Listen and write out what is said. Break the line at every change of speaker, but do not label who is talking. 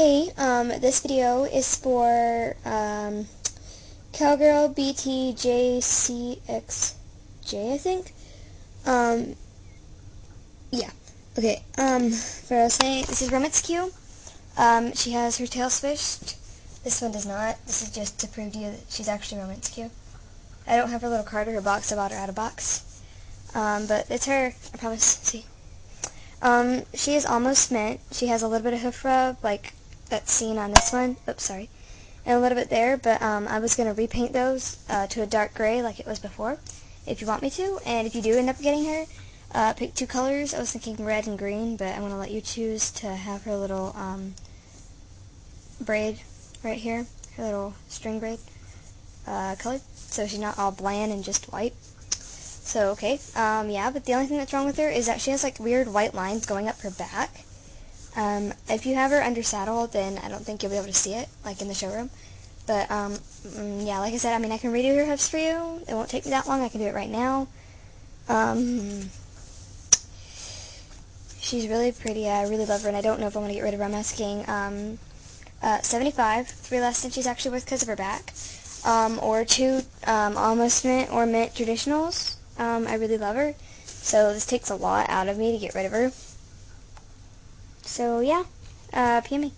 Hey, um, this video is for, um, Cowgirl BTJCXJ, I think. Um, yeah. Okay, um, for saying, this is Romance Q. Um, she has her tail swished. This one does not. This is just to prove to you that she's actually Romance Q. I don't have her little card or her box. I bought her out of box. Um, but it's her. I promise. See. Um, she is almost mint. She has a little bit of hoof rub, like that's seen on this one. Oops, sorry. And a little bit there, but um, I was going to repaint those uh, to a dark gray like it was before, if you want me to. And if you do end up getting her, uh, pick two colors. I was thinking red and green, but I'm going to let you choose to have her little um, braid right here, her little string braid uh, colored, so she's not all bland and just white. So, okay, um, yeah, but the only thing that's wrong with her is that she has, like, weird white lines going up her back. Um, if you have her under saddle, then I don't think you'll be able to see it, like in the showroom. But, um, mm, yeah, like I said, I mean, I can redo her hoofs for you. It won't take me that long. I can do it right now. Um, she's really pretty. I really love her, and I don't know if I'm going to get rid of her. I'm asking, um, uh, 75, three less than she's actually worth because of her back. Um, or two, um, almost mint or mint traditionals. Um, I really love her. So this takes a lot out of me to get rid of her. So yeah, uh, PM me.